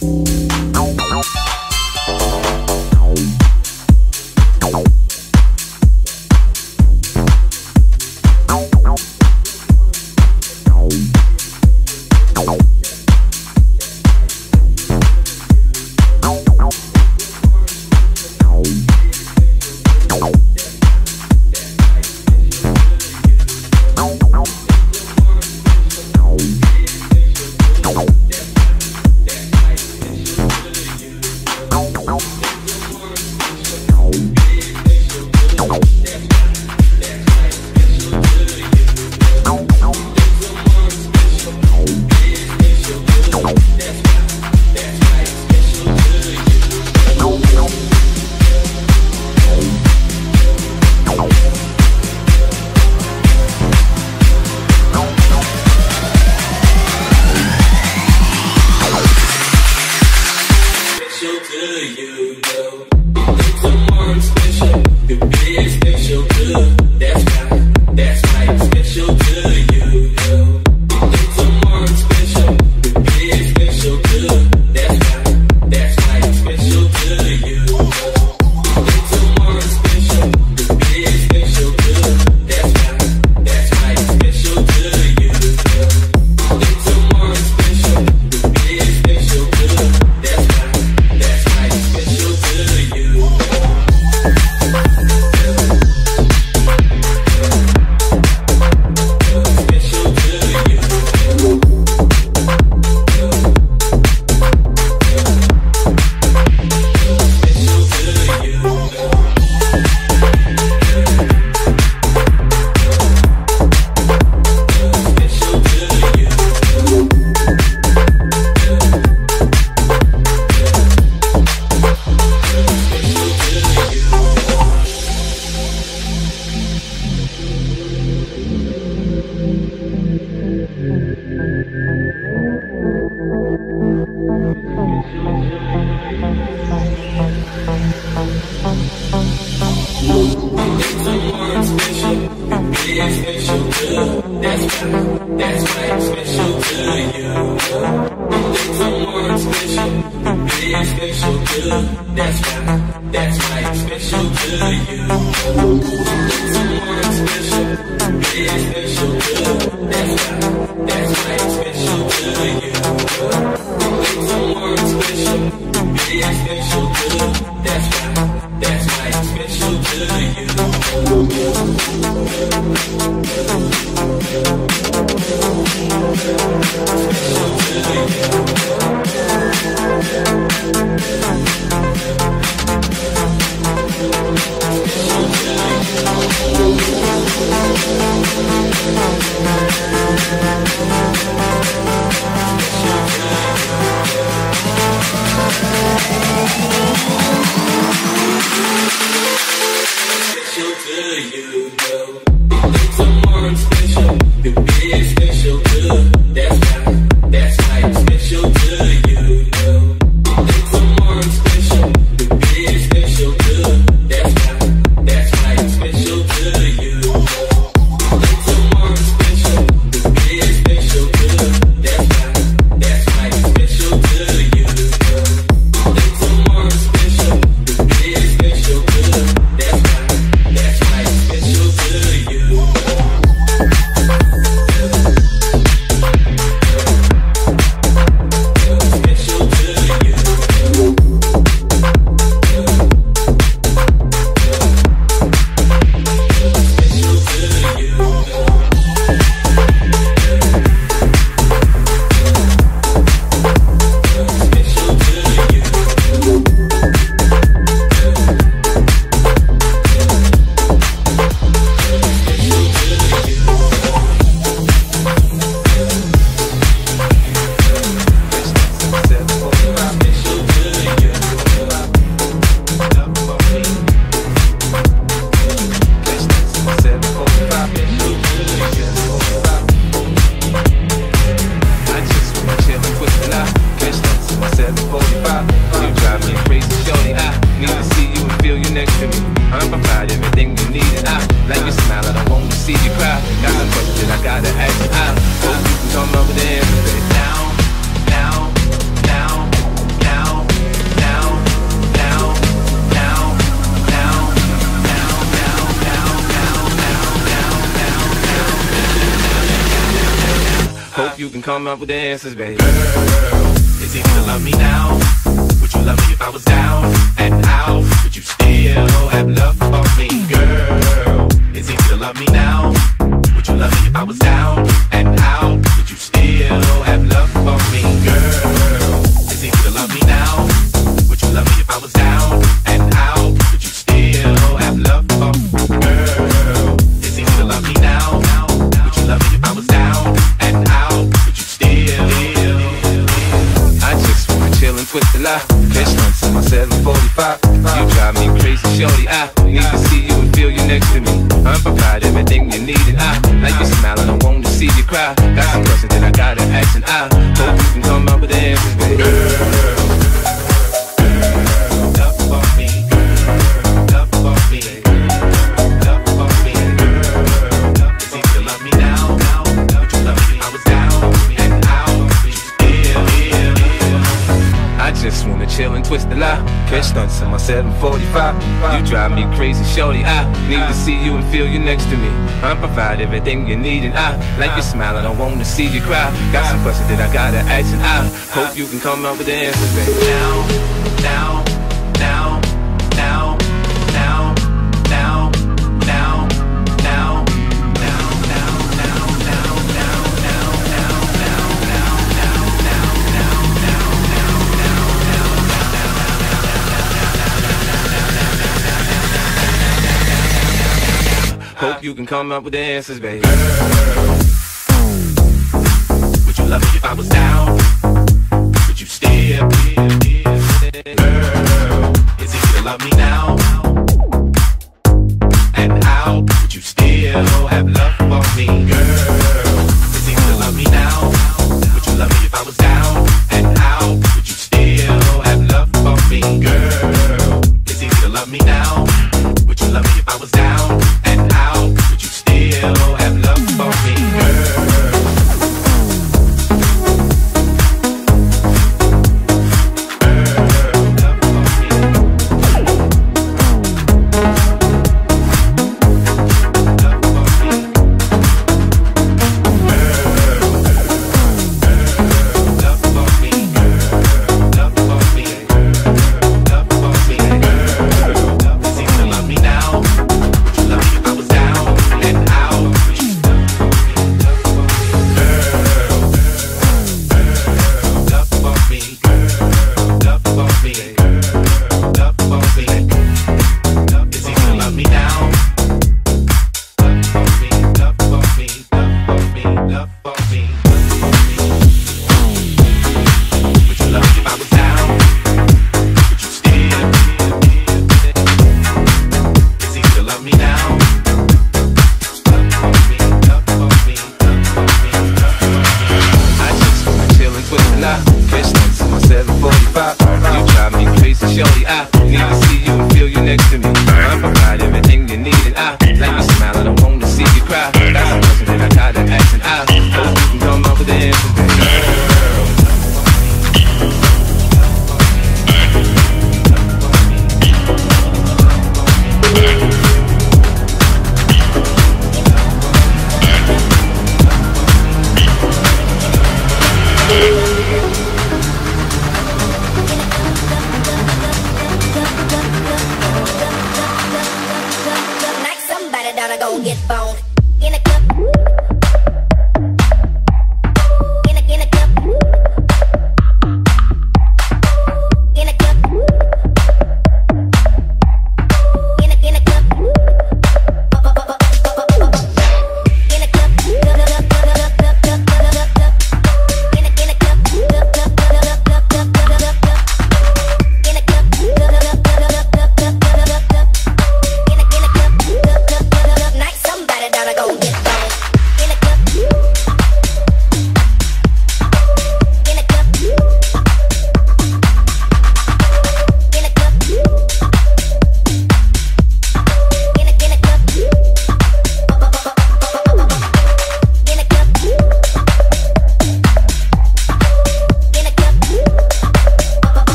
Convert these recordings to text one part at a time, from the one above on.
Thank you. come up with the answers, baby. Girl, is he gonna love me now? Would you love me if I was down and out? Would you still have love for me? Girl, is he gonna love me now? Would you love me if I was down and everything you drive me crazy shorty. I need to see you and feel you next to me. Pump provide everything you need, and I like your smile I don't wanna see you cry. Got some questions that I gotta ask and I hope you can come up with the answers baby. Now, now, you can come up with the answers, baby. Girl, would you love me if I was down?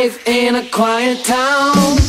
life in a quiet town.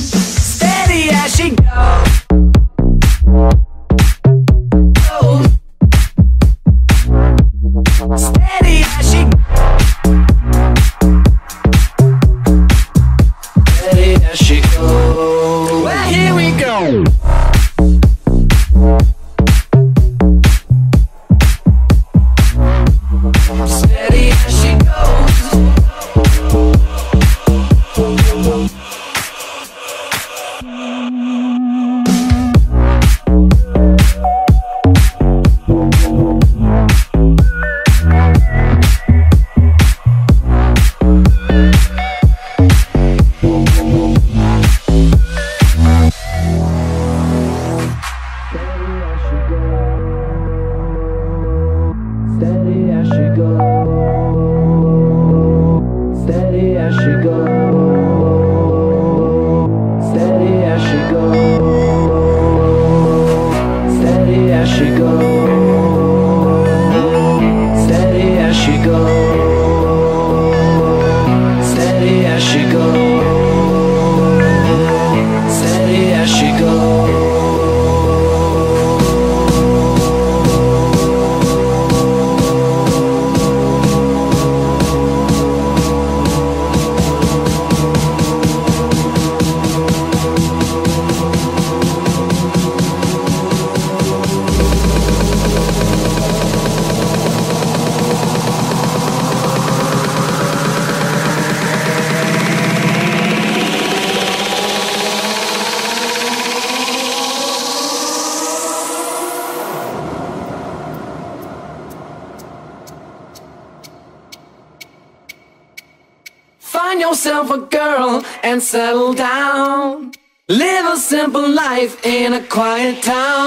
and settle down. Live a simple life in a quiet town.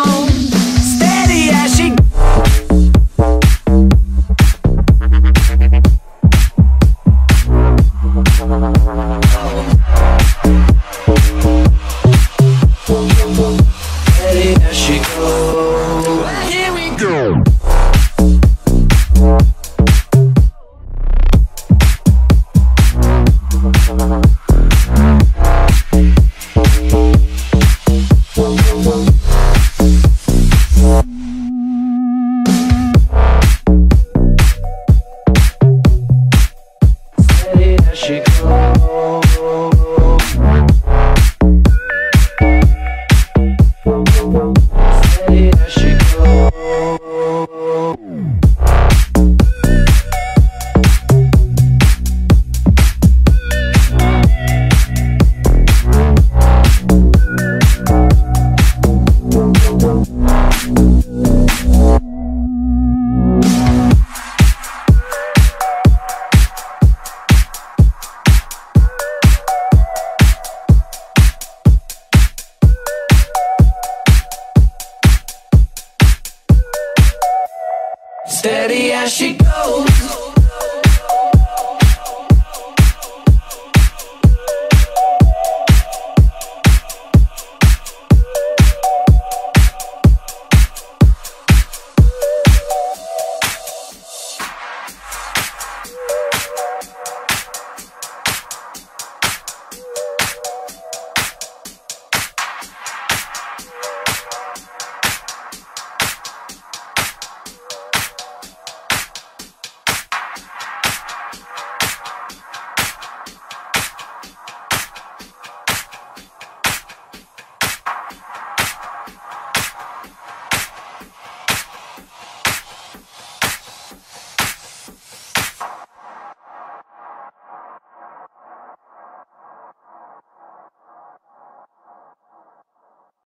magic.